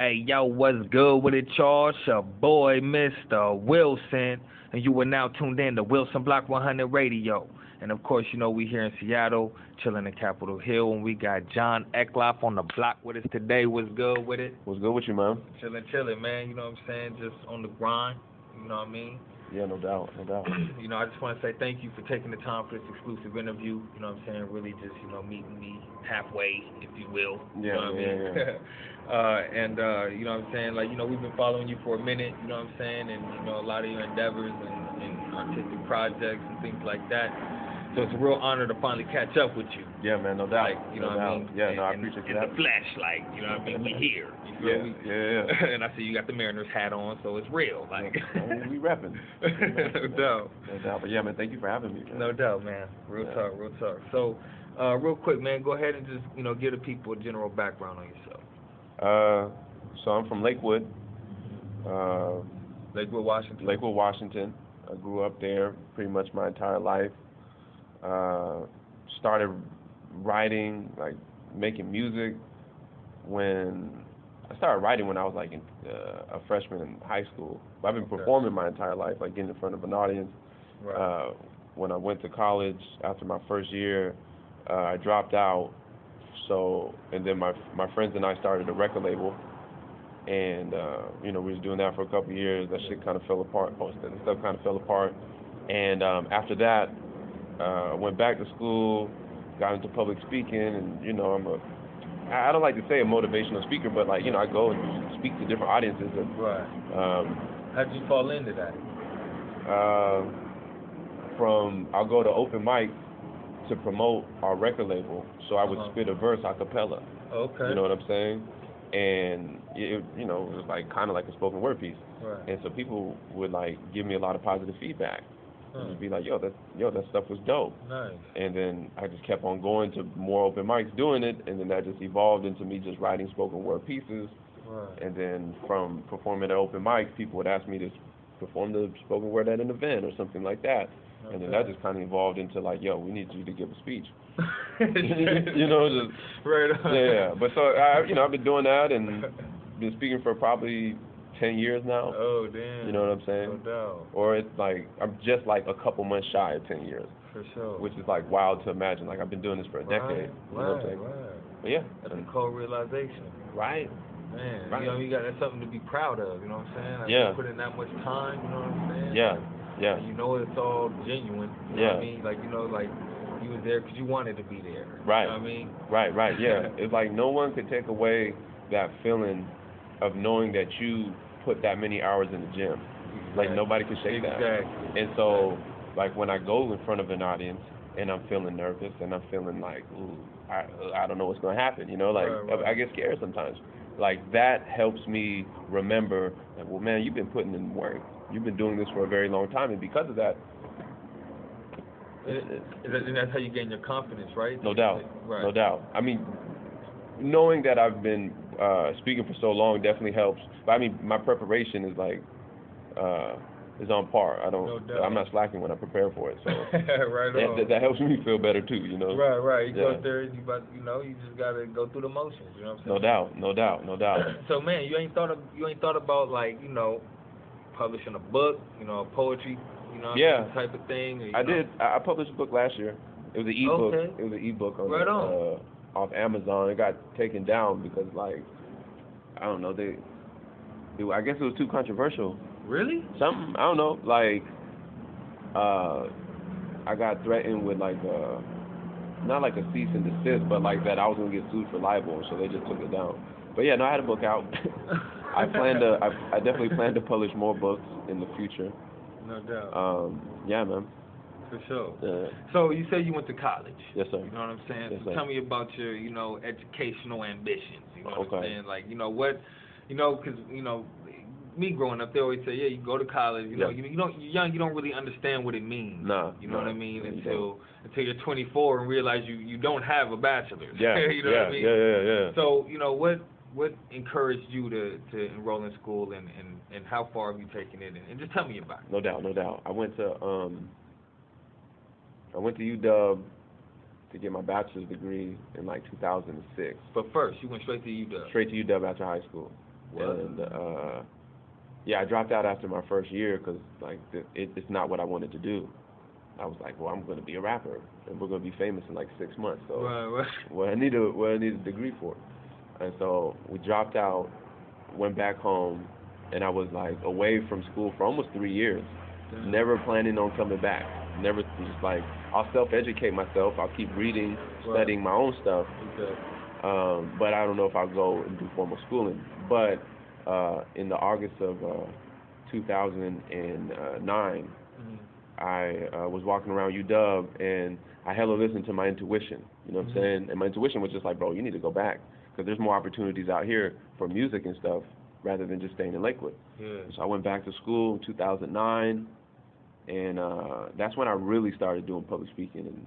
Hey, yo, what's good with it, y'all? It's your boy, Mr. Wilson, and you are now tuned in to Wilson Block 100 Radio. And of course, you know, we here in Seattle, chilling in Capitol Hill, and we got John Eklof on the block with us today. What's good with it? What's good with you, man? Chilling, chilling, man. You know what I'm saying? Just on the grind. You know what I mean? Yeah, no doubt, no doubt. you know, I just want to say thank you for taking the time for this exclusive interview. You know what I'm saying? Really just, you know, meeting me halfway, if you will. You Yeah, know what I mean? yeah. uh, and, uh, you know what I'm saying? Like, you know, we've been following you for a minute, you know what I'm saying? And, you know, a lot of your endeavors and, and artistic projects and things like that. So it's a real honor to finally catch up with you. Yeah, man, no doubt. Like, you know no what I mean? Yeah, no, I appreciate you. In the having me. flesh, like, you know what I mean? We here. You feel Yeah, me? yeah, yeah. and I see you got the Mariners hat on, so it's real. Like, we repping. no doubt. No doubt. But yeah, man, thank you for having me. Man. No doubt, man. Real Yeah. talk, real talk. So, uh, real quick, man, go ahead and just you know give the people a general background on yourself. Uh, so I'm from Lakewood, uh, Lakewood, Washington. Lakewood, Washington. I grew up there pretty much my entire life. Uh, started writing, like making music when I started writing when I was like in, uh, a freshman in high school. But I've been performing my entire life, like getting in front of an audience. Right. Uh, when I went to college after my first year, uh, I dropped out. So and then my my friends and I started a record label, and uh, you know we was doing that for a couple of years. That shit kind of fell apart. Most of the stuff kind of fell apart. And um, after that, uh, I went back to school, got into public speaking, and you know I'm a I don't like to say a motivational speaker, but like you know I go and speak to different audiences. And, right. um, How'd you fall into that? uh, from I'll go to open mic to promote our record label. So I would Uh-huh. spit a verse a cappella. Okay. You know what I'm saying? And it, you know, it was like kind of like a spoken word piece. right. And so people would like give me a lot of positive feedback. Hmm. And be like, yo, that yo, that stuff was dope. Nice. And then I just kept on going to more open mics doing it, and then that just evolved into me just writing spoken word pieces. Right. And then from performing at open mics, people would ask me to perform the spoken word at an event or something like that. And then that just kind of evolved into like, yo, we need you to give a speech. you know, just Right. yeah, On. yeah. But so I, you know, I've been doing that and been speaking for probably ten years now. Oh damn. You know what I'm saying? No doubt. Or it's like I'm just like a couple months shy of ten years, For sure. which is like wild to imagine. Like I've been doing this for a decade. Right. You know what I'm saying? Right. But yeah, That's a cold realization. right. Man, Right. you know, you got that's something to be proud of. You know what I'm saying? Like, Yeah. You put in that much time. You know what I'm saying? Yeah, Like, yeah, you know it's all genuine. You know Yeah. what I mean? Like you know, like you was there because you wanted to be there. Right. You know what I mean? right, right. Yeah. it's like no one could take away that feeling of knowing that you put that many hours in the gym. Like nobody can shake that. Exactly. And so, like when I go in front of an audience and I'm feeling nervous and I'm feeling like, ooh, I I don't know what's gonna happen, you know, like Right, right. I, I get scared sometimes. Like that helps me remember, like, well, man, you've been putting in work. You've been doing this for a very long time, and because of that, And, it- and and that's how you gain your confidence, right? no doubt, Right. no doubt. I mean, knowing that I've been uh, speaking for so long definitely helps. But I mean, my preparation is like uh, is on par. I don't, No doubt. I'm not slacking when I prepare for it. So. right that, that, that helps me feel better too, you know. Right, right. You go Yeah. out there, you about, you know, you just gotta go through the motions. You know what I'm saying? No doubt, no doubt, no doubt. So man, you ain't thought of you ain't thought about like you know publishing a book, you know, poetry, you know, Yeah. type of thing. or, I know. did. I I published a book last year. It was an ebook. Okay. It was an ebook on Right on. uh, off Amazon. It got taken down because like I don't know they. It, I guess it was too controversial. Really? Something I don't know. Like uh, I got threatened with like uh, not like a cease and desist, but like that I was gonna get sued for libel, so they just took it down. But yeah, no, I had a book out. I plan to. I, I definitely plan to publish more books in the future. No doubt. Um, yeah, man. For sure. So you said you went to college. yes, sir. You know what I'm saying? Yes, so sir. tell me about your, you know, educational ambitions. You know what I'm Okay. saying? Like, you know what, you know, because you know, me growing up, they always say, yeah, you go to college. You know, Yeah. you, you don't, you're young, you don't really understand what it means. Nah, You know nah, what I mean? you Until until you're 24 and realize you you don't have a bachelor's. Yeah, you know yeah, what I mean? yeah, yeah, yeah. So you know what what encouraged you to to enroll in school and and and how far have you taken it and, and just tell me about it. No doubt, no doubt. I went to um, I went to UW to get my bachelor's degree in like 2006. But first, you went straight to UW. Straight to UW after high school. What? And uh, yeah, I dropped out after my first year because like it, it's not what I wanted to do. I was like, well, I'm going to be a rapper, and we're going to be famous in like six months. So Right, right. what I need a what I need a degree for. And so we dropped out, went back home, and I was like away from school for almost three years. Never planning on coming back. Never just like I'll self educate myself. I'll keep reading, Right. studying my own stuff. Okay. Um, but I don't know if I'll go and do formal schooling. But uh, in the August of uh, 2009, Mhm. I uh, was walking around UW and I hella listened to my intuition. You know what Mhm. I'm saying? And my intuition was just like, bro, you need to go back because there's more opportunities out here for music and stuff rather than just staying in Lakewood. Yeah. So I went back to school in 2009, and uh, that's when I really started doing public speaking. And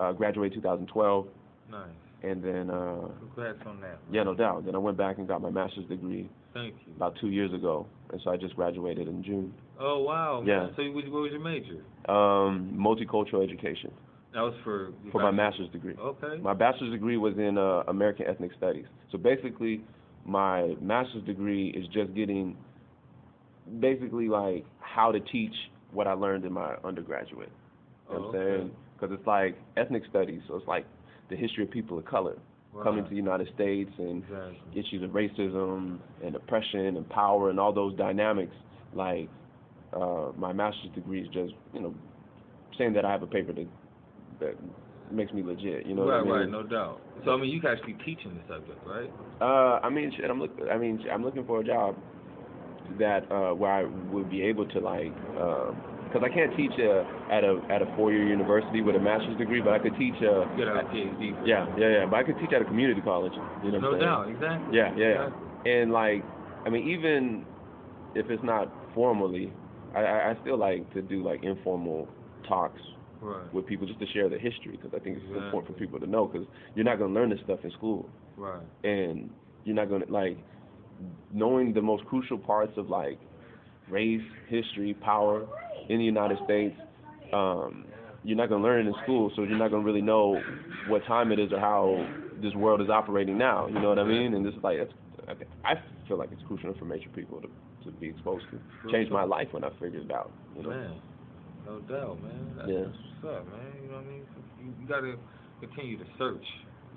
uh, graduated 2012, Nice. and then uh, Congrats on that. yeah, no doubt. Then I went back and got my master's degree Thank you. about two years ago, and so I just graduated in June. Oh wow. Yeah. Man. So what, what was your major? Um, multicultural education That was for for my master's degree. Okay. My bachelor's degree was in uh, American Ethnic Studies. So basically, my master's degree is just getting basically like how to teach what I learned in my undergraduate. You know Oh, what I'm okay. saying? Because it's like ethnic studies, so it's like the history of people of color coming to the United States and Exactly. issues of racism and oppression and power and all those dynamics. Like uh, my master's degree is just you know saying that I have a paper that that makes me legit. You know right, what I mean? right, no doubt. So I mean, you guys actually teaching the subject, right? Uh, I mean, shit. I'm look. I mean, I'm looking for a job that uh, where I would be able to like, because I can't teach uh, at a at a four year university with a master's degree, but I could teach. Uh, Get a PhD. Yeah, yeah, yeah. But I could teach at a community college. You know No doubt, exactly. Yeah, yeah, yeah. And like, I mean, even if it's not formally, I I still like to do like informal talks Right, with people just to share the history because I think it's Exactly. important for people to know because you're not gonna learn this stuff in school right. and you're not gonna like knowing the most crucial parts of like race, history, power in the United States. Um, you're not gonna learn it in school, so you're not gonna really know what time it is or how this world is operating now. You know what I mean? And this is like, it's, I I feel like it's crucial information for people to to be exposed to. Changed my life when I figured it out. You know? Man, no doubt, man. That's Yeah. what's up, man. You know what I mean? You, you got to continue to search.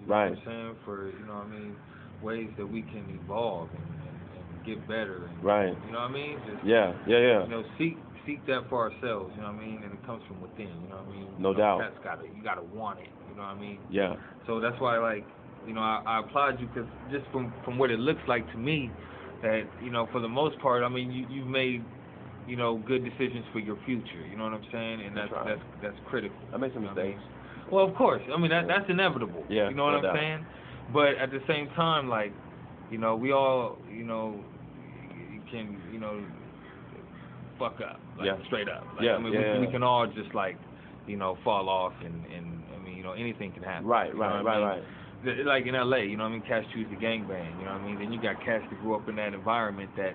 You know Right. what I'm saying? For, you know what I mean, ways that we can evolve and, and, and get better. And, Right. You know what I mean? Just, Yeah. Yeah. Yeah. You know, seek seek that for ourselves. You know what I mean? And it comes from within. You know what I mean? No you know, doubt. That's gotta you gotta want it. You know what I mean? Yeah. So that's why, like, you know, I, I applaud you because just from from what it looks like to me, that you know, for the most part, I mean, you you've made, you know, good decisions for your future. You know what I'm saying? And that's That's right. that's that's critical. I made some You know I mistakes. mean? Well, of course. I mean, that that's inevitable. Yeah, You know what no I'm doubt. saying? But at the same time, like, you know, we all, you know, can, you know, fuck up, like Yeah. straight up. Like, Yeah, I mean, yeah, we, we can all just like, you know, fall off and and I mean, you know, anything can happen. Right. You know Right. I Right. mean? Right. Like in LA, you know what I mean? Cats choose to gangbang, you know what I mean? Then you got cats that grew up in that environment that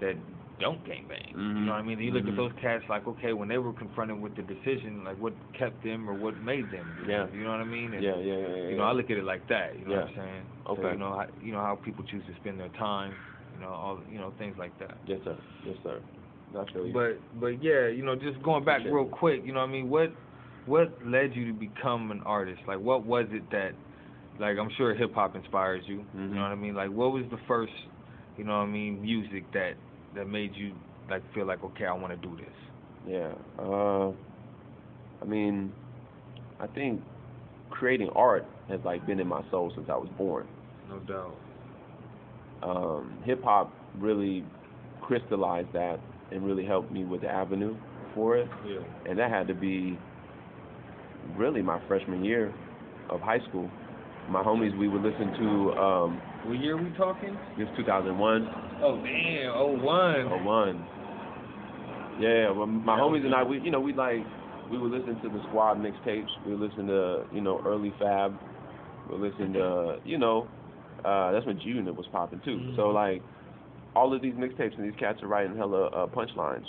that don't gangbang. You Mhm. know what I mean? You look Mhm. at those cats like, okay, when they were confronted with the decision, like what kept them or what made them Yeah. it, You know what I mean? And, Yeah. Yeah. Yeah. yeah. You know, I look at it like that, you know what I'm saying? Okay. So, you know, how, you know how people choose to spend their time, you know, all you know, things like that. Yes, sir. Yes, sir. I. But but yeah, you know, just going back Appreciate real quick, you know what I mean, what what led you to become an artist? Like what was it that like I'm sure hip hop inspires you. You Mhm. know what I mean? Like what was the first, you know what I mean, music that that made you like feel like, okay, I wanna do this. Yeah. Uh, I mean, I think creating art has like been in my soul since I was born. No doubt. Um, Hip hop really crystallized that and really helped me with the avenue for it, Yeah. and that had to be really my freshman year of high school. My homies, we would listen to um, What year we talking? this 2001. Oh damn, oh one. Oh, one. Yeah, well, my homies and I, we, you know, we like, we would listen to the squad mixtapes. We would listen to, you know, early Fab. We would listen to, you know, uh, that's when G Unit was popping too. So Mhm. like, all of these mixtapes and these cats are writing hella uh, punchlines,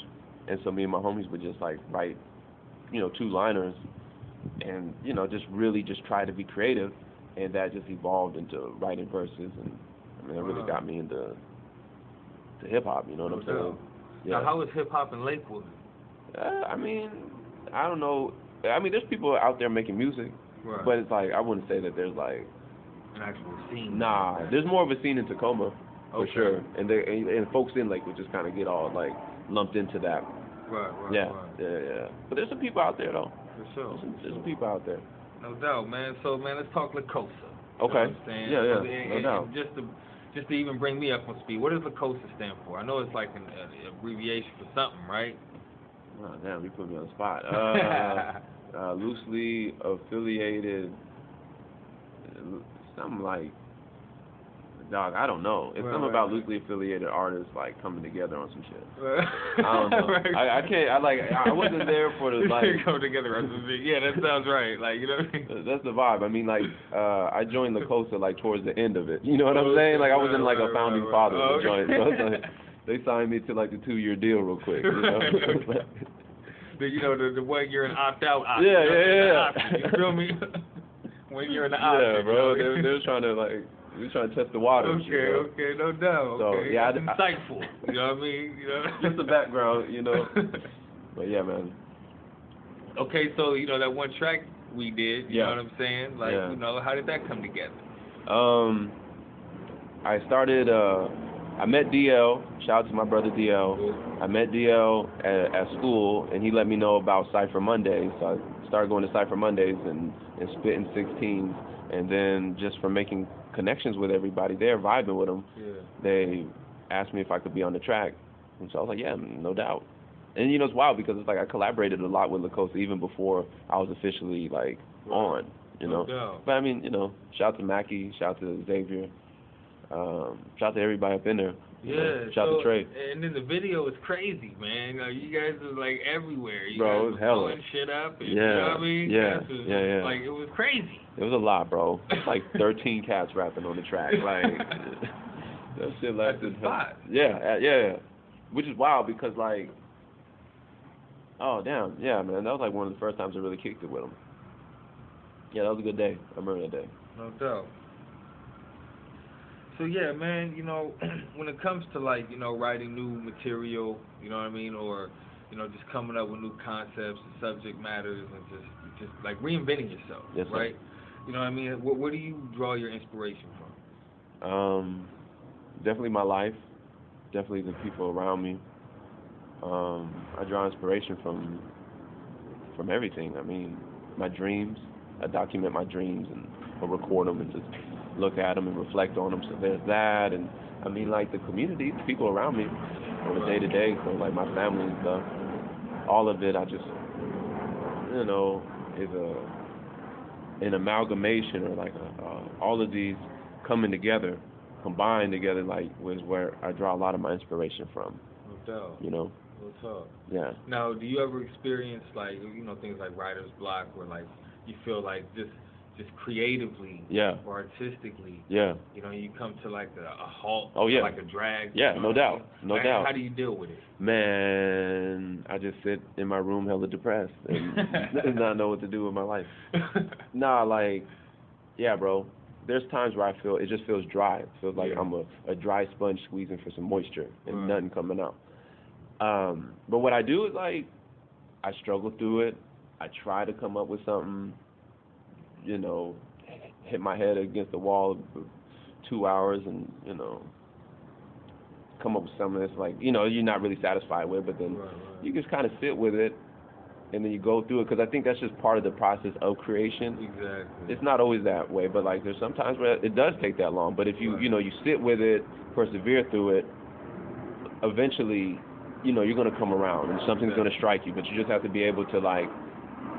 and so me and my homies would just like write, you know, two liners, and you know, just really just try to be creative, and that just evolved into writing verses, and I mean, that really Wow. got me into to hip hop. You know what No I'm saying? Yeah. Now, how is hip hop in Lakewood? Uh, I mean, I don't know. I mean, there's people out there making music, Right. but it's like I wouldn't say that there's like an actual scene. nah. There's more of a scene in Tacoma for Okay. sure, and they and, and folks in Lakewood just kind of get all like lumped into that. Right, right, yeah, right. yeah, yeah. But there's some people out there though. For sure. There's some, there's some people out there. No doubt, man. So, man, let's talk Lacosa. You Okay. know what I'm? Yeah, yeah, So, no and- and- doubt. and Just to, just to even bring me up on speed, what does Lacosa stand for? I know it's like an, an abbreviation for something, right? Oh, damn, you put me on the spot. Uh, uh, loosely affiliated, uh, something like, dog, I don't know. It's Right, something right, about right. loosely affiliated artists like coming together on some shit. I I don't know. I, I can't. I like. I wasn't there for the like. come together as a big- Yeah, that sounds right. Like you know. What I mean? That's the vibe. I mean, like, uh, I joined La Costa like towards the end of it. You know what I'm saying? Like, I wasn't like a founding right, father right. of the joint. So like, they signed me to like the two year deal real quick. You know? Right. The, you know the the one year and opt out. option, Yeah, yeah, yeah. option, You feel me? when you're in the option. yeah, bro. you know? They're, they're trying to like, we're trying to test the waters. Okay, you know? okay, no doubt. So, okay. yeah, I- That's I- insightful. you know what I mean? You know. Just the background, you know. But yeah, man. okay, so you know that one track we did. You Yeah. know what I'm saying? Like, Yeah. you know, how did that come together? Um, I started. Uh, I met DL. Shout out to my brother DL. I met DL at, at school, and he let me know about Cipher Mondays. So I started going to Cipher Mondays and and spitting 16s, and then just from making connections with everybody there, vibing with them, Yeah. they asked me if I could be on the track, and so I was like, yeah, no doubt. And you know, it's wild because it's like I collaborated a lot with Lacosta even before I was officially like on, you know. No. But I mean, you know, shout out to Mackie, shout out to Xavier, um, shout out to everybody up in there. Know, Yeah. so, to Trey. And then the video was crazy, man. You, know, you guys was like everywhere. You Bro, guys it was hella. blowing shit up. And, Yeah, You know what I mean? yeah, was- yeah, yeah. Like it was crazy. It was a lot, bro. It's like 13 cats rapping on the track. Like that shit lasted. That's the spot. Yeah, uh, yeah, yeah. Which is wild because like, oh damn, yeah, man, that was like one of the first times I really kicked it with him. Yeah, that was a good day. I remember that day. No doubt. So yeah, man, you know, when it comes to like, you know, writing new material, you know what I mean, or you know, just coming up with new concepts and subject matters and just just like reinventing yourself, Yes, right? You know what I mean? Where, where do you draw your inspiration from? Um, definitely my life. Definitely the people around me. Um, I draw inspiration from from everything. I mean, my dreams. I document my dreams and or record them and just look at them and reflect on them. So there's that, and I mean, like the community, the people around me, on a day to day. So like my family and stuff. All of it, I just, you know, is a an amalgamation or like a, uh, all of these coming together, combined together, like was where I draw a lot of my inspiration from. No doubt. You know, No yeah. Now, do you ever experience like you know things like writer's block, where like you feel like just just creatively Yeah. or artistically, Yeah, you know, you come to like a, a halt, Oh, yeah. like a drag. Yeah, no doubt. No Like, doubt. How do you deal with it? man, I just sit in my room hella depressed and not know what to do with my life. Nah, like, yeah, bro. There's times where I feel it just feels dry. It feels like Yeah. I'm a, a dry sponge squeezing for some moisture and Right. nothing coming out. Um, but what I do is like, I struggle through it. I try to come up with something. You know, hit my head against the wall for two hours and you know, come up with something that's like you know you're not really satisfied with, but then Right, right. you just kind of sit with it and then you go through it because I think that's just part of the process of creation. Exactly. It's not always that way, but like there's sometimes where it does take that long. But if you Right. you know you sit with it, persevere through it, eventually, you know you're gonna come around and something's Exactly. gonna strike you. But you just have to be able to like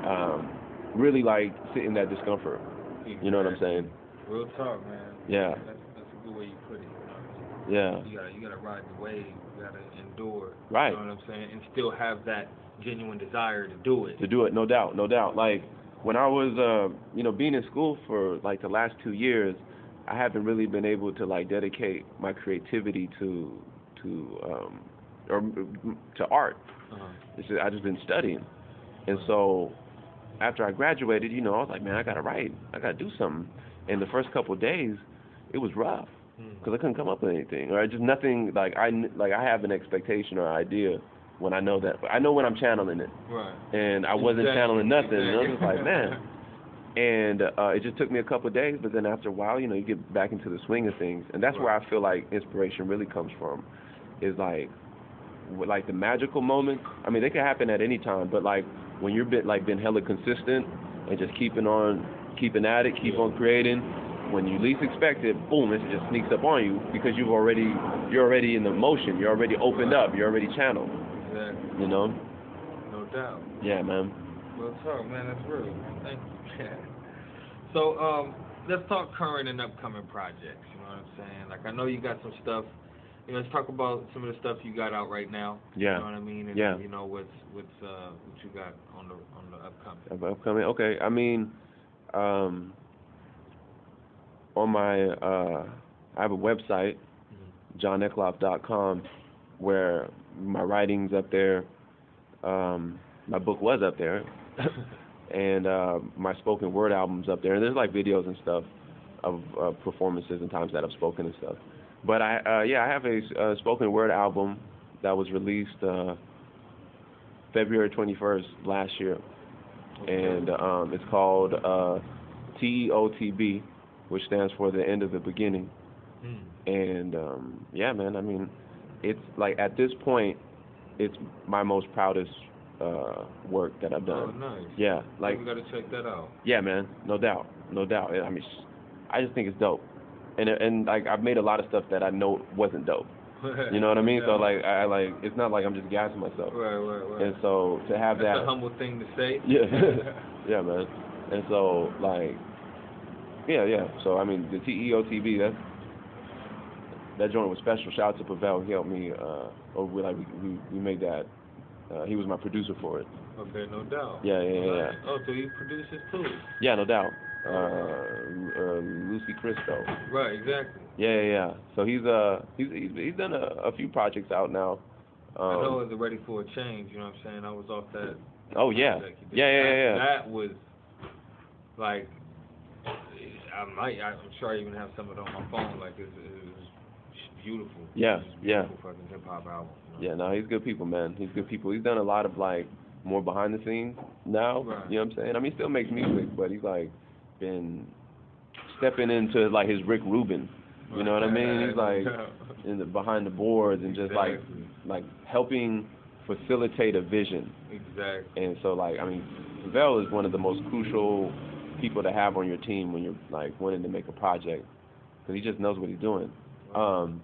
um, really like sit in that discomfort. You know what I'm saying? Real talk, man. Yeah. That's, that's a good way you put it. You, know? Yeah. you gotta you gotta ride the wave. You gotta endure. Right. You know what I'm saying? And still have that genuine desire to do it. to do it, no doubt, no doubt. Like when I was, uh, you know, being in school for like the last two years, I haven't really been able to like dedicate my creativity to to um, or to art. Uh-huh. It's just, I just been studying, and so after I graduated, you know, I was like, man, I gotta write, I gotta do something. And the first couple of days, it was rough. because I couldn't come up with anything, or just nothing like I like I have an expectation or idea when I know that. I know when I'm channeling it, Right. and I wasn't Exactly, channeling nothing. And I was just like, man. And uh, it just took me a couple of days, but then after a while, you know, you get back into the swing of things, and that's where I feel like inspiration really comes from, is like, like the magical moments. I mean, they can happen at any time, but like when you're been like been hella consistent and just keeping on, keeping at it, keep on creating. When you least expect it, boom, it just sneaks up on you because you've already you're already in the motion, you're already opened up, you're already channeled. Exactly. You know? No doubt. Yeah, man. Well, talk, man. That's real. Thank you. so, um, let's talk current and upcoming projects. You know what I'm saying? Like, I know you got some stuff. You know, let's talk about some of the stuff you got out right now. Yeah. You know what I mean? And, Yeah. You know what's what's uh what you got on the on the upcoming. Upcoming. Okay, I mean, um, on my uh, I have a website, johneklof.com, where my writings up there. Um, my book was up there, and uh, my spoken word albums up there. And there's like videos and stuff of uh, performances and times that I've spoken and stuff. But I, uh, yeah, I have a spoken word album that was released uh, February 21st last year and um, it's called uh, TEOTB, which stands for the end of the beginning. Mm. And um, yeah, man, I mean, it's like at this point, it's my most proudest uh, work that I've Oh, done. nice. Yeah, like we gotta check that out. yeah, man, no doubt, no doubt. I mean, I just think it's dope, and and like I've made a lot of stuff that I know wasn't dope. You know what I mean? So like I like it's not like I'm just gassing myself. Right, right, right. And so to have That's that a humble thing to say. Yeah, yeah, man. And so, like, yeah, yeah. So, I mean, the TEOTB, that that joint was special. Shout out to Pavel. He helped me. Uh, over with, like, we, we we made that. Uh, he was my producer for it. Okay, no doubt. Yeah, yeah, yeah, yeah. Oh, so you produces too? Yeah, no doubt. Uh, uh, Lucy Christo. Right, exactly. Yeah, yeah, yeah. So he's uh he's he's, he's done a, a few projects out now. Um, I know it's ready for a change. You know what I'm saying? I was off that. Oh yeah, project you did. yeah, yeah, yeah, yeah. That, was like, I might. I'm sure I even have some of it on my phone. Like it's, it's beautiful. Yeah, It's a yeah. Fucking hip hop album. You Yeah, no, he's good people, man. He's good people. He's done a lot of like more behind the scenes now. Right. You know what I'm saying? I mean, he still makes music, but he's like been stepping into like his Rick Rubin. You know what I mean? He's like in the behind the boards and just like Exactly. like helping facilitate a vision. Exactly. And so like I mean, Vel is one of the most crucial people to have on your team when you're like wanting to make a project because he just knows what he's doing. Um,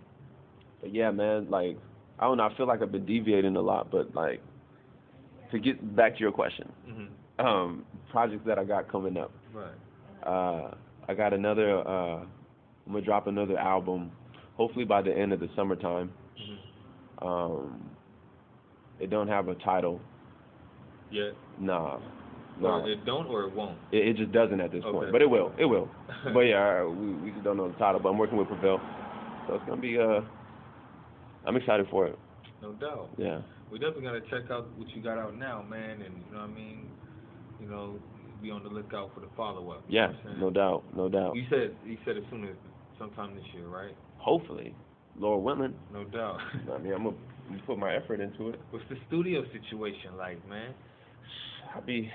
but yeah, man, like I don't know. I feel like I've been deviating a lot, but like to get back to your question, hmm um, projects that I got coming up. Right. Uh, I got another. Uh, I'm gonna drop another album, hopefully by the end of the summertime. hmm Um, it don't have a title. Yeah. Nah, nah. Or it don't, or it won't. It, it just doesn't at this Okay. point, but it will. It will. but yeah, we we just don't know the title. But I'm working with Prevail, so it's gonna be. Uh, I'm excited for it. No doubt. Yeah. We definitely gotta check out what you got out now, man, and you know what I mean. You know, be on the lookout for the follow up. Yeah. No doubt. No doubt. You said you said as soon as sometime this year, right? Hopefully, Lord willing. No doubt. I mean, I'm gonna I'm gonna put my effort into it. What's the studio situation like, man? I'll be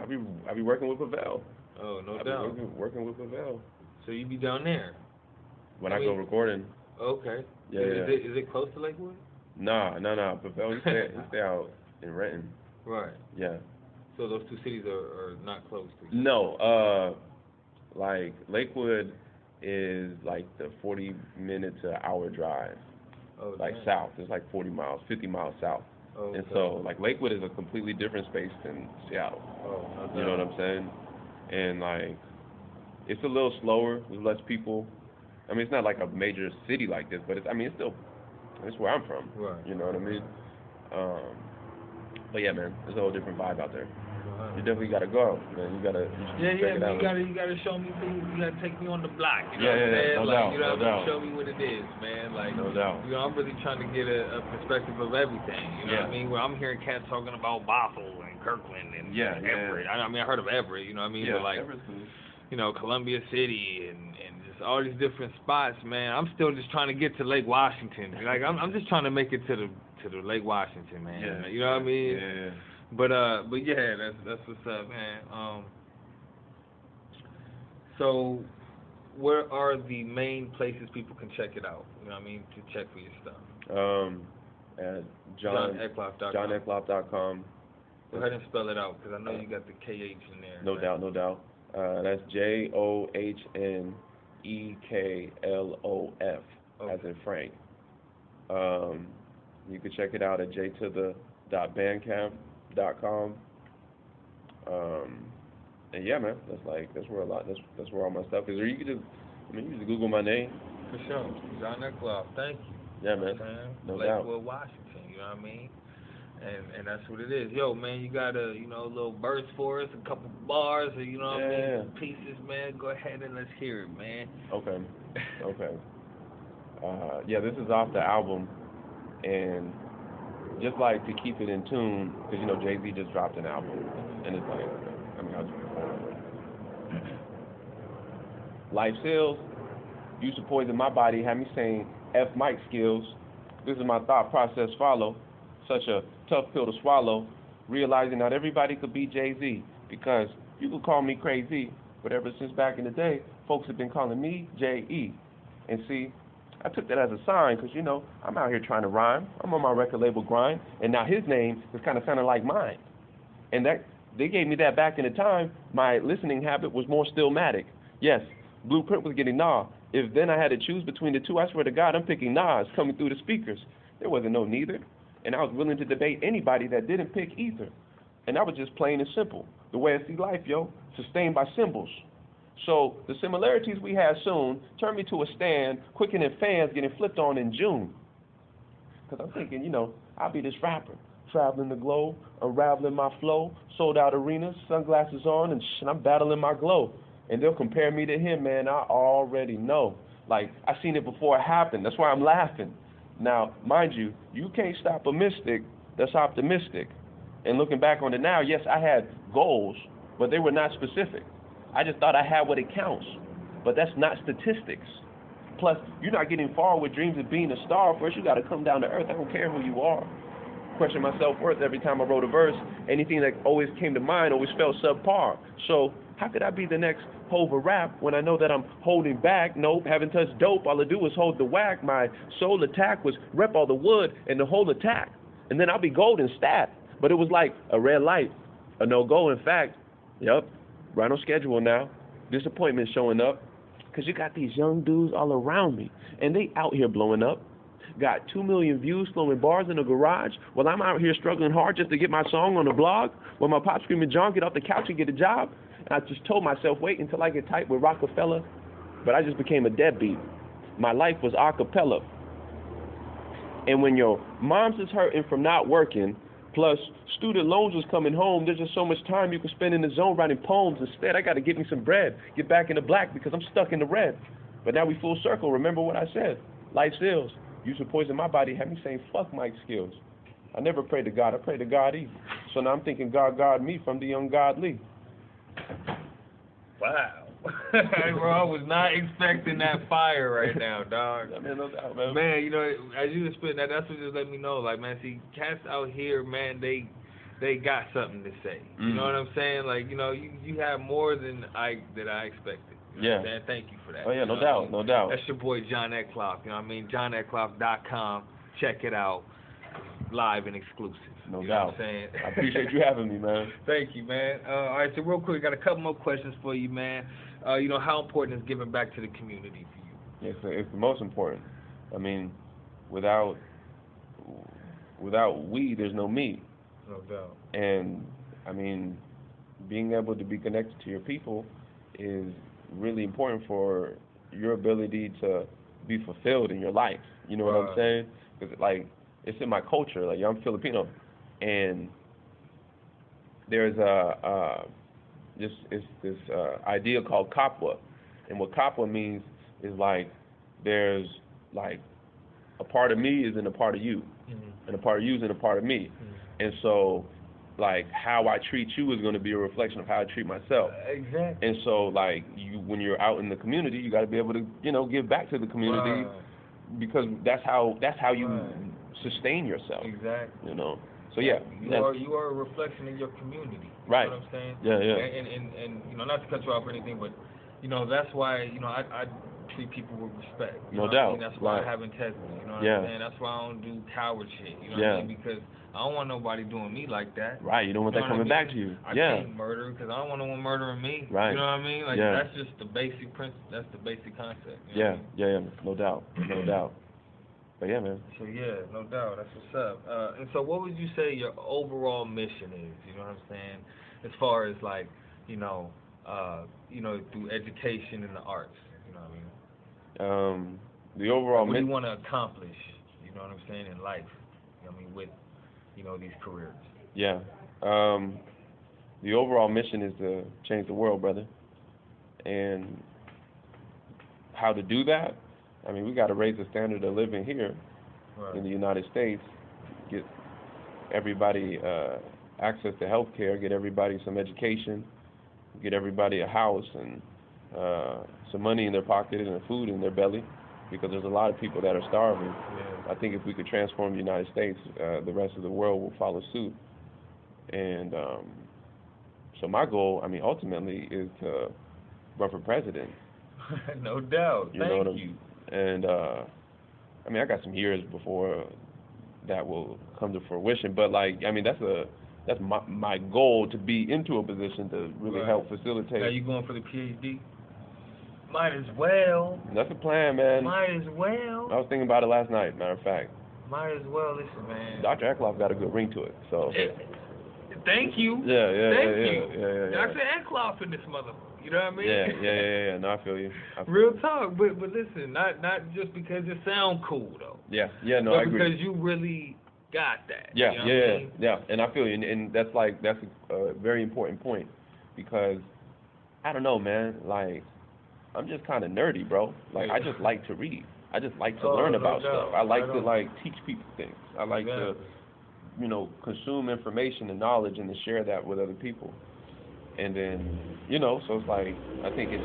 I'll be I'll be working with Pavel. Oh, no be doubt. working, working with Pavel So you be down there? when I I, go recording. Okay. Yeah, is, yeah. Is it is it close to Lakewood? Nah, nah, nah. Pavel, he stay he stay out in Renton. Right. Yeah. So those two cities are, are not close to each other? No, uh, like Lakewood is like the 40 minute to hour drive. Oh, Like south, it's like 40 miles, 50 miles south. Oh, And okay. so like Lakewood is a completely different space than Seattle. Oh, no You know what. I'm saying? And like, it's a little slower with less people. I mean, it's not like a major city like this, but it's, I mean, it's still, it's where I'm from. Right. You know what I mean? Um, but yeah, man, there's a whole different vibe out there. Uh-huh. You definitely gotta go, man. You gotta, you Yeah, yeah, you gotta, you gotta show me things. You gotta take me on the block. You know Yeah, what I'm yeah, saying? no like, doubt, you know, no what I mean? doubt. show me what it is, man. Like, No doubt. you know, I'm really trying to get a, a perspective of everything. You know what I mean? Where I'm hearing cats talking about Bothell and Kirkland and Yeah, yeah. Everett. I, I mean, I heard of Everett. You know what I mean? yeah, but like, Everett's cool. you know, Columbia City and and just all these different spots, man. I'm still just trying to get to Lake Washington. Like I'm, I'm just trying to make it to the to the Lake Washington, man. Yeah. You know what I mean? Yeah. But uh, but yeah, that's that's what's up, man. Um, so where are the main places people can check it out? You know what I mean to check for your stuff. Um, at John JohnEklof.com. JohnEklof.com. Go ahead and spell it out because I know you got the KH in there. No right? doubt, no doubt. Uh, that's J O H N E K L O F, as in Frank. Um, you can check it out at jtothe.bandcamp.com. Um, and yeah, man, that's like that's where a lot that's that's where all my stuff is. Or you can just, I mean, you just Google my name. For sure. John Eklof, thank you. Yeah, man. know what I'm? No doubt. Lakewood, Washington, you know what I mean? And and that's what it is. Yo, man, you got a you know a little verse for us, a couple bars, or you know what I mean, Yeah. pieces, man. Go ahead and let's hear it, man. Okay. Okay. Uh, yeah, this is off the album, and just like to keep it in tune, because you know Jay Z just dropped an album, and it's like, I mean, I'll just, mm-hmm. life sales used to poison my body, had me saying F Mike skills. This is my thought process. Follow such a tough pill to swallow, realizing not everybody could be Jay Z, because you could call me crazy, but ever since back in the day, folks have been calling me J E. And see, I took that as a sign because, you know, I'm out here trying to rhyme. I'm on my record label grind. And now his name is kind of sounding like mine. And that they gave me that back in the time. My listening habit was more stillmatic. Yes, Blueprint was getting Nah. If then I had to choose between the two, I swear to God, I'm picking Nas coming through the speakers. There wasn't no neither. And I was willing to debate anybody that didn't pick either. And that was just plain and simple. The way I see life, yo, sustained by symbols. So the similarities we had soon turned me to a stand, quickening fans getting flipped on in June. Because I'm thinking, you know, I'll be this rapper, traveling the globe, unraveling my flow, sold out arenas, sunglasses on, and, sh- and I'm battling my glow. And they'll compare me to him, man, I already know. Like, I seen it before it happened. That's why I'm laughing. Now, mind you, you can't stop a mystic that's optimistic. And looking back on it now, yes, I had goals, but they were not specific. I just thought I had what it counts, but that's not statistics. Plus, you're not getting far with dreams of being a star. First, you got to come down to earth. I don't care who you are. Question my self worth every time I wrote a verse. Anything that always came to mind always felt subpar. So, how could I be the next Hova rap when I know that I'm holding back? Nope, haven't touched dope. All I do is hold the whack. My sole attack was rep all the wood and the whole attack. And then I'll be golden stat. But it was like a red light, a no go. In fact, yep, right on schedule now. Disappointment showing up. Because you got these young dudes all around me, and they out here blowing up. Got two million views flowing bars in the garage while I'm out here struggling hard just to get my song on the blog. While my pop screaming, John, get off the couch and get a job. And I just told myself, wait until I get tight with Rockefeller. But I just became a deadbeat. My life was a cappella. And when your mom's is hurting from not working, plus student loans was coming home, there's just so much time you can spend in the zone writing poems. Instead, I got to get me some bread, get back in the black because I'm stuck in the red. But now we full circle. Remember what I said? Life sales. Used to poison my body, Have me saying fuck Mike skills. I never prayed to God. I prayed to God E. So now I'm thinking God God me from the ungodly. Wow. Bro, I was not expecting that fire right now, dog. I mean, no doubt, man. Man, you know, as you were spitting that, that's what just let me know. Like, man, see, cats out here, man, they they got something to say. You Mm. know what I'm saying? Like, you know, you you have more than I that I expected. You know Yeah. Thank you for that. Oh yeah, no what I doubt, mean? no doubt. That's your boy John Eklof. You know what I mean? JohnEklof.com. Check it out. Live and exclusive. No you know doubt. What I'm saying? I appreciate you having me, man. Thank you, man. Uh, all right, so real quick, got a couple more questions for you, man. Uh, you know, how important is giving back to the community for you? It's it's the most important. I mean, without without we, there's no me. No doubt. And I mean, being able to be connected to your people is really important for your ability to be fulfilled in your life. You know what I'm saying? Because like it's in my culture. Like I'm Filipino, and there's a uh, this it's this uh, idea called kapwa, and what kapwa means is like there's like a part of me is in a part of you, Mm-hmm. and a part of you is in a part of me. And so like how I treat you is going to be a reflection of how I treat myself. Exactly. And so like you when you're out in the community, you got to be able to, you know, give back to the community Right. because that's how that's how you Right. sustain yourself, Exactly. you know. So yeah, you are you are a reflection of your community. You Right. know what I'm saying? yeah, yeah. And, and and you know, not to cut you off or anything, but you know, that's why you know I I treat people with respect. You No know what I mean? doubt. That's why Right. I have integrity. You know what Yeah. I'm saying? That's why I don't do coward shit. You know Yeah. what I mean? Because I don't want nobody doing me like that. Right, you don't want You that what I coming back to you. I yeah. can't murder because I don't want no one murdering me. Right. You know what I mean? Like Yeah. that's just the basic principle. That's the basic concept. You know Yeah, I mean? yeah, yeah, no doubt, no doubt. But yeah, man. So yeah, no doubt, that's what's up. Uh, and so, what would you say your overall mission is? You know what I'm saying? As far as like, you know, uh, you know, through education and the arts. You know what I mean? Um, the overall mission what do you want to accomplish? You know what I'm saying in life? You know what I mean with, you know, these careers. yeah. Um, the overall mission is to change the world, brother. And how to do that? I mean, we got to raise the standard of living here Right. in the United States, get everybody uh, access to health care, get everybody some education, get everybody a house and uh, some money in their pocket and food in their belly, because there's a lot of people that are starving. Yeah. I think if we could transform the United States, uh, the rest of the world will follow suit. And um, so my goal, I mean, ultimately, is to run for president. no doubt. You Thank know what I'm- you. And uh, I mean, I got some years before that will come to fruition. But like, I mean, that's a that's my my goal to be into a position to really Right. help facilitate. Are you going for the PhD? Might as well. That's a plan, man. Might as well. I was thinking about it last night. Matter of fact, Might as well. Listen, man. Dr. Eklof got a good ring to it. So Thank you. yeah, yeah, Thank yeah, you. yeah, yeah, yeah. Dr. Eklof in this mother. You know what I mean? Yeah, yeah, yeah, yeah. No, I feel you. I feel Real talk, but but listen, not not just because it sound cool though, Yeah, yeah, no, I agree. because you really got that. Yeah, you know yeah, what I yeah, mean? yeah, and I feel you, and, and that's like that's a, a very important point because I don't know, man. Like I'm just kind of nerdy, bro. Like I just like to read. I just like to Oh, learn no about doubt. stuff. I like Right to like teach people things. I like to you know consume information and knowledge and to share that with other people. And then you know, so it's like I think it's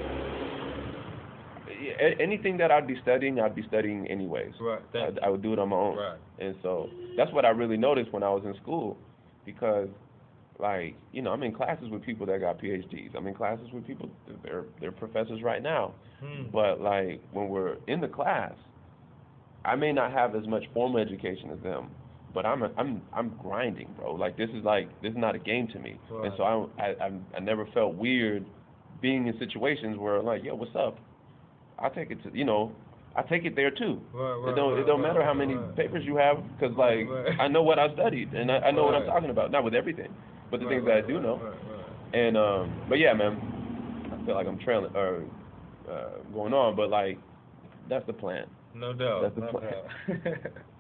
anything that I'd be studying, I'd be studying anyways. Right. I, I would do it on my own. Right. And so that's what I really noticed when I was in school because like, you know, I'm in classes with people that got PhDs. I'm in classes with people they're they're professors right now. Hmm. But like when we're in the class, I may not have as much formal education as them, but I'm I'm I'm grinding, bro. Like this is like this is not a game to me. And so I I I never felt weird being in situations where like, yo, what's up? I take it to, you know, I take it there too. Right, right, It don't right, it don't right, matter how many right. papers you have, because like Right. I know what I studied and I, I know what I'm talking about. Not with everything, but the Right, things right, that I do right, know. right, right. And um, but yeah, man, I feel like I'm trailing or uh, going on, but like that's the plan. No doubt. That's the no plan.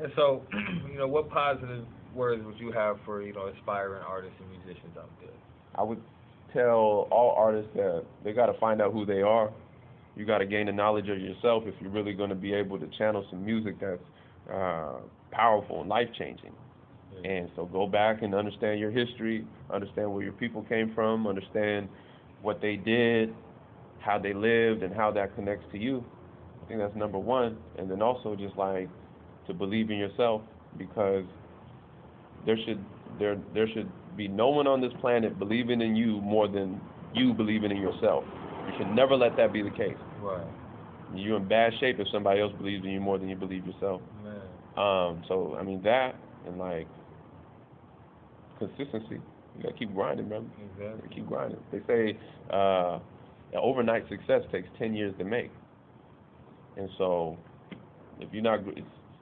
and so, you know, what positive words would you have for you know aspiring artists and musicians out there? I would tell all artists that they got to find out who they are. You got to gain the knowledge of yourself if you're really going to be able to channel some music that's uh, powerful and life changing. And so go back and understand your history, understand where your people came from, understand what they did, how they lived, and how that connects to you. I think that's number one. And then also just like to believe in yourself because there should there there should be no one on this planet believing in you more than you believing in yourself. You should never let that be the case. Right. You're in bad shape if somebody else believes in you more than you believe yourself. Man. Um, so I mean that and like consistency. You gotta keep grinding, brother. You Exactly. keep grinding. They say uh, an overnight success takes ten years to make, and so if you're not,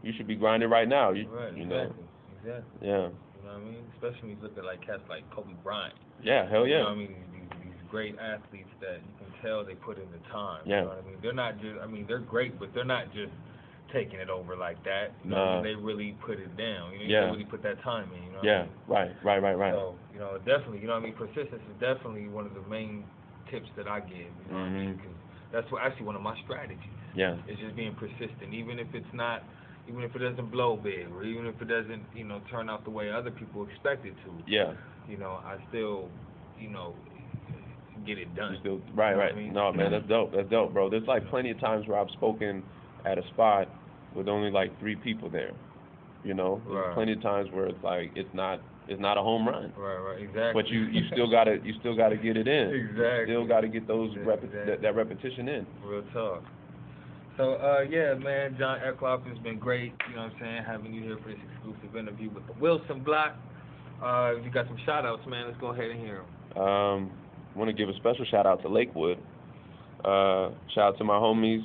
you should be grinding right now. You, Right. you exactly. know, Exactly. yeah, You know what I mean? Especially when you look at like cats like Kobe Bryant. yeah, hell yeah. You know I mean? These, these great athletes that you can tell they put in the time. Yeah. You know what I mean? They're not just, I mean, they're great, but they're not just taking it over like that. You know I Nah. mean? They really put it down. You know, Yeah. they really put that time in. You know what yeah, I mean? right, right, right, right. So, you know, definitely, you know what I mean? Persistence is definitely one of the main tips that I give. You know what I mean? Mhm. 'Cause that's what, actually one of my strategies. Yeah, It's just being persistent, even if it's not, even if it doesn't blow big, or even if it doesn't, you know, turn out the way other people expect it to. Yeah. You know, I still, you know, get it done. Still right, You know right. I mean? No, man, that's dope. That's dope, bro. There's like plenty of times where I've spoken at a spot with only like three people there. You know, there's Right. plenty of times where it's like it's not it's not a home run, Right, right, exactly. but you you still gotta you still gotta get it in. Exactly. You still gotta get those repi- that, that repetition in. Real talk. So, uh, yeah, man, John Eklof has been great, you know what I'm saying, having you here for this exclusive interview with the Wilson Block. Uh, you got some shout outs, man. Let's go ahead and hear them. Um, want to give a special shout out to Lakewood. Uh, shout out to my homies.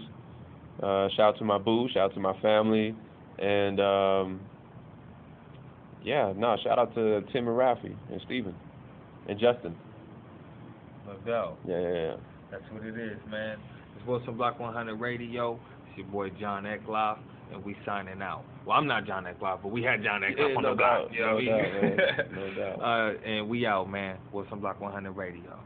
Uh, shout out to my boo. Shout out to my family. And um, yeah, no, shout out to Tim and Rafi and Steven and Justin. No doubt. Yeah, yeah, yeah. That's what it is, man. It's Wilson Block 100 Radio. It's your boy John Eklof, and we signing out. Well, I'm not John Eklof, but we had John Eklof Yeah, on no the block. doubt, You know no doubt, man. No doubt. uh, and we out, man. Wilson Block 100 Radio.